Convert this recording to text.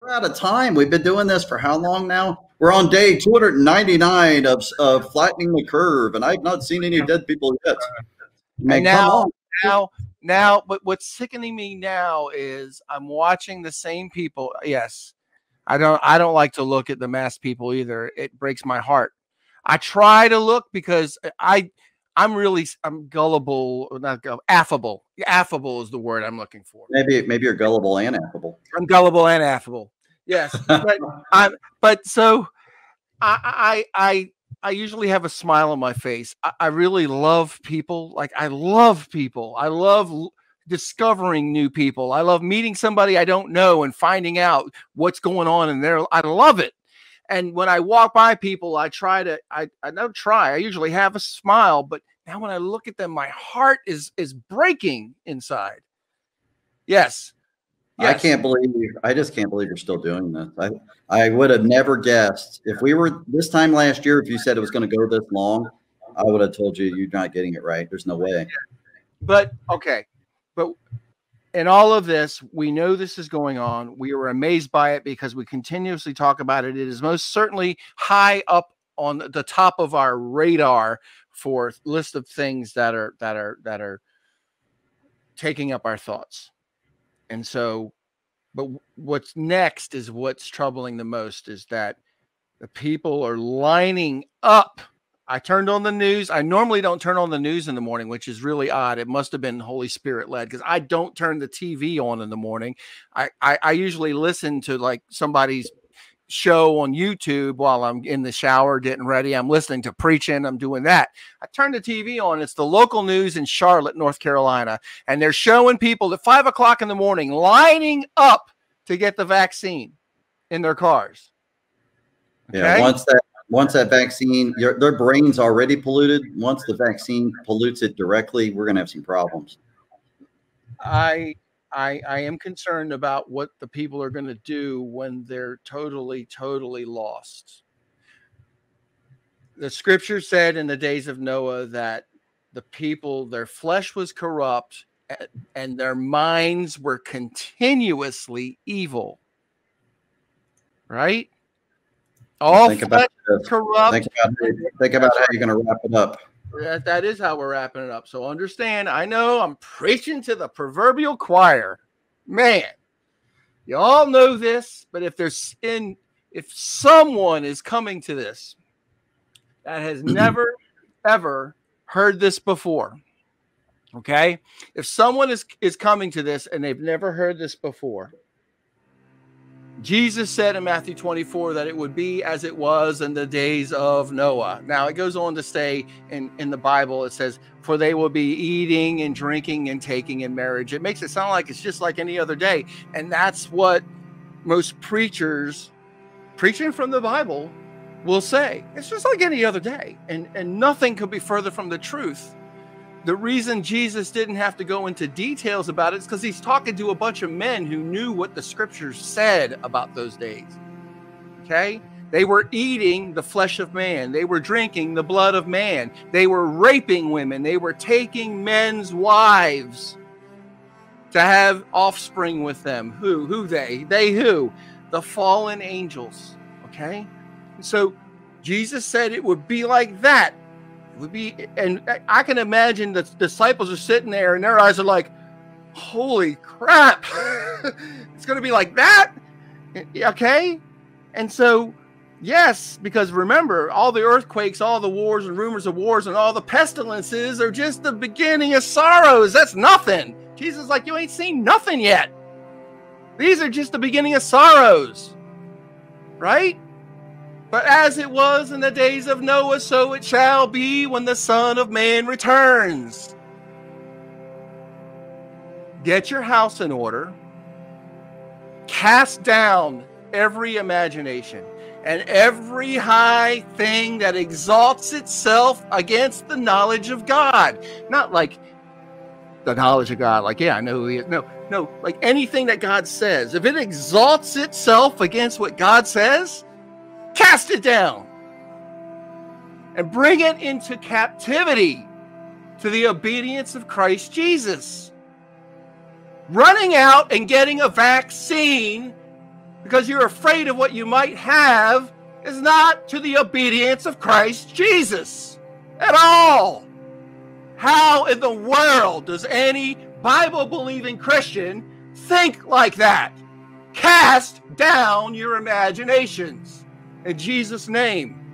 We're out of time. We've been doing this for how long now? We're on day 299 of, of flattening the curve, and I've not seen any dead people yet. Man, and now, now, now, but what's sickening me now is I'm watching the same people. Yes, I don't, I don't like to look at the mass people either. It breaks my heart. I try to look because I, I'm really I'm gullible, not gullible, affable. Affable is the word I'm looking for. Maybe maybe you're gullible and affable. I'm gullible and affable. Yes, but I'm but so I I I I usually have a smile on my face. I, I really love people. Like I love people. I love discovering new people. I love meeting somebody I don't know and finding out what's going on in there. I love it. And when I walk by people, I try to, I, I don't try, I usually have a smile, but now when I look at them, my heart is is breaking inside. Yes. yes. I can't believe you. I just can't believe you're still doing this. I I would have never guessed if we were this time last year, if you said it was going to go this long, I would have told you you're not getting it right. There's no way. But okay. But in all of this, we know this is going on. We are amazed by it because we continuously talk about it. It is most certainly high up on the top of our radar for list of things that are that are that are taking up our thoughts. And so, but what's next is what's troubling the most is that the people are lining up I turned on the news. I normally don't turn on the news in the morning, which is really odd. It must have been Holy Spirit led because I don't turn the TV on in the morning. I, I, I usually listen to like somebody's show on YouTube while I'm in the shower getting ready. I'm listening to preaching. I'm doing that. I turn the TV on. It's the local news in Charlotte, North Carolina, and they're showing people at five o'clock in the morning lining up to get the vaccine in their cars. Okay? Yeah, once that once that vaccine, your, their brain's already polluted. Once the vaccine pollutes it directly, we're going to have some problems. I, I, I am concerned about what the people are going to do when they're totally, totally lost. The scripture said in the days of Noah that the people, their flesh was corrupt and their minds were continuously evil. Right? All think about corrupt. Think about, think about how you're going to wrap it up. That, that is how we're wrapping it up. So understand, I know I'm preaching to the proverbial choir. Man, you all know this, but if there's in if someone is coming to this that has mm-hmm. never ever heard this before, okay? If someone is is coming to this and they've never heard this before, Jesus said in Matthew 24 that it would be as it was in the days of Noah. Now, it goes on to say in, in the Bible, it says, For they will be eating and drinking and taking in marriage. It makes it sound like it's just like any other day. And that's what most preachers preaching from the Bible will say. It's just like any other day. And, and nothing could be further from the truth the reason Jesus didn't have to go into details about it is because he's talking to a bunch of men who knew what the scriptures said about those days. Okay? They were eating the flesh of man. They were drinking the blood of man. They were raping women. They were taking men's wives to have offspring with them. Who? Who they? They who? The fallen angels. Okay? So Jesus said it would be like that would be, and I can imagine the disciples are sitting there and their eyes are like, holy crap, it's going to be like that. Okay. And so, yes, because remember, all the earthquakes, all the wars and rumors of wars, and all the pestilences are just the beginning of sorrows. That's nothing. Jesus like, you ain't seen nothing yet. These are just the beginning of sorrows. Right? But as it was in the days of Noah, so it shall be when the Son of Man returns. Get your house in order, cast down every imagination and every high thing that exalts itself against the knowledge of God. Not like the knowledge of God, like, yeah, I know who he is. No, no, like anything that God says. If it exalts itself against what God says, cast it down and bring it into captivity to the obedience of Christ Jesus. Running out and getting a vaccine because you're afraid of what you might have is not to the obedience of Christ Jesus at all. How in the world does any Bible believing Christian think like that? Cast down your imaginations in Jesus' name.